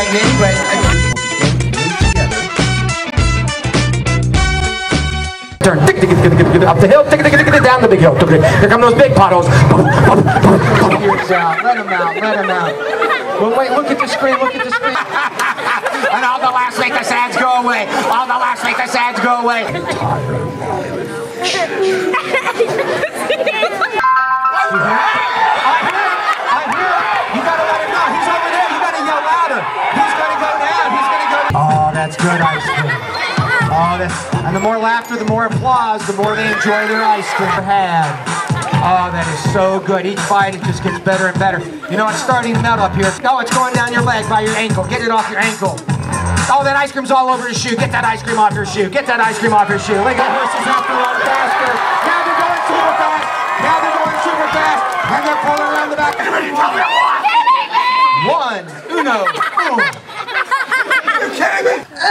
pregnant, but. Turn, tick, tick, tick, tick, tick, up the hill, tick, tick, tick, tick, down the big hill. tick, tick. Here come those big potholes. Ears out, let them out, let them out. Well, wait, look at the screen, look at the screen. and all the Las Vegas ads go away. All the Las Vegas ads go away. I hear it. You gotta let him know. He's over there. You gotta yell louder. He's gonna go down. He's gonna go down. Oh, that's good ice cream. Oh, that's, and the more laughter, the more applause, the more they enjoy their ice cream. Had. Oh, that is so good. Each bite, it just gets better and better. You know, it's starting to melt up here. Oh, it's going down your leg by your ankle. Get it off your ankle. Oh, that ice cream's all over your shoe. Get that ice cream off your shoe. Get that ice cream off your shoe. Look at horses have to run faster. Now they're going super fast. Now they're going super fast. And they're pulling around the back. One. Uno. Boom. You kidding me? Dude,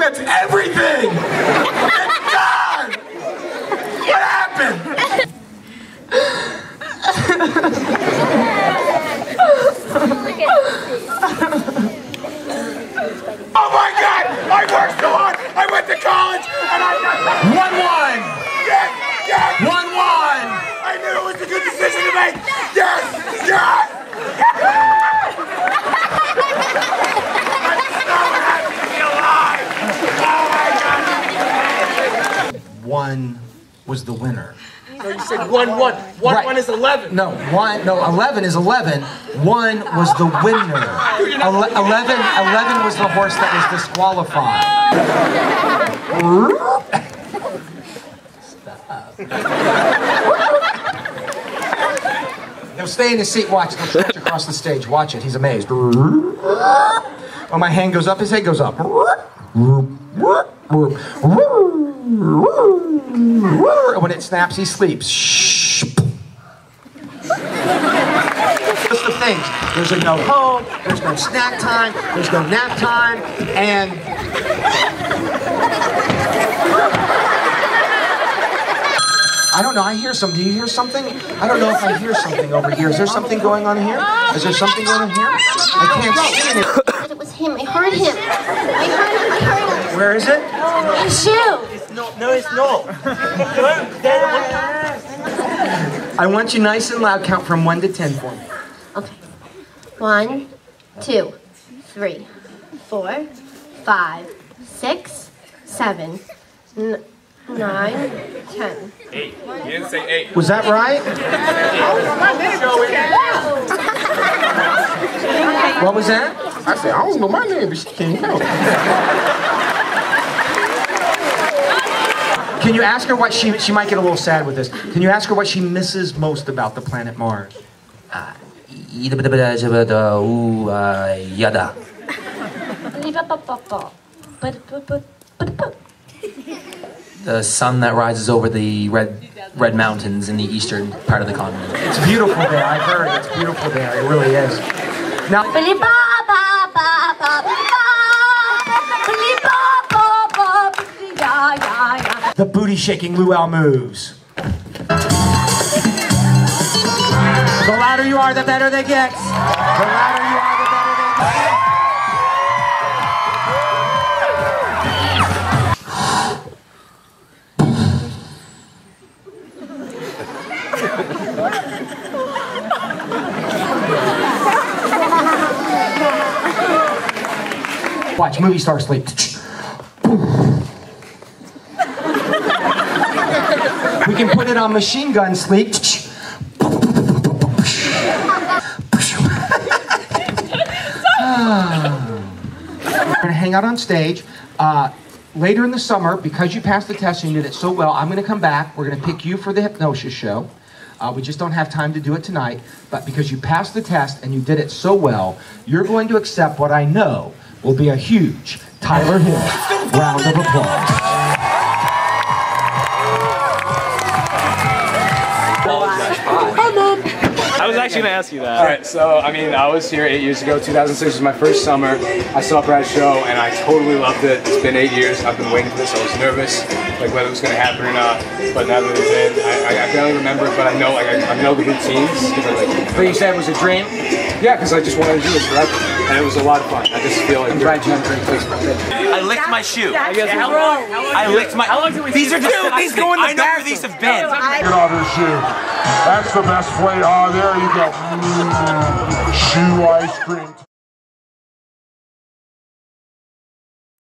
that's everything! It's done! What happened? Oh my god! I worked so hard! I went to college and I got one one! Yes! Yes! One one! I knew it was a good decision to make! Yes! Yes! I'm so happy to be alive! Oh my god! One was the winner. No, you said one one. One Right. one is eleven. No, one. No, eleven is eleven. One was the winner. Ele- 11, 11 was the horse that was disqualified. Stop. He'll stay in his seat. Watch. He'll stretch across the stage. Watch it. He's amazed. When my hand goes up, his head goes up. When it snaps, he sleeps. Shh. List of things. There's a no home, there's no snack time, there's no nap time, and I don't know. I hear some. Do you hear something? I don't know if I hear something over here. Is there something going on here? Is there something going on here? I can't see anything. It was him. I heard him. I heard him. I heard him. Where is it? His shoe. No, no, it's not. I want you nice and loud. Count from one to ten for me. Okay. One, two, three, four, five, six, seven, n- nine, ten. Eight. You didn't say eight. Was that right? What was that? I said, I don't know my name, but she can't help. Can you ask her what she she might get a little sad with this? Can you ask her what she misses most about the planet Mars? Yada. The sun that rises over the red red mountains in the eastern part of the continent. It's beautiful there. I've heard it's beautiful there. It really is. Now, the booty shaking luau moves. The louder you are, the better they get. The louder you are, Watch, movie star sleep. We can put it on machine gun sleep. We're gonna hang out on stage. Uh, later in the summer, because you passed the test and you did it so well, I'm gonna come back. We're gonna pick you for the hypnosis show. Uh, we just don't have time to do it tonight, but because you passed the test and you did it so well, you're going to accept what I know will be a huge Tyler Hill round of applause. I was actually gonna ask you that. All right, so I mean, I was here eight years ago. 2006 was my first summer. I saw Brad's show and I totally loved it. It's been eight years. I've been waiting for this. I was nervous, like whether it was gonna happen or not. But now that it's in, I, I, I can remember it, but I know, like, I, I know the routines. 'cause I, like, But you said it was a dream. yeah, because I just wanted to do this forever, and it was a lot of fun. I just feel like I'm glad you had a great place. I licked my shoe. I guess how long? I licked my. How long did we These are this? just. These go in the I know where these have been. Get off your shoe. That's the best flavor. Oh, there you go. Mm, shoe ice cream.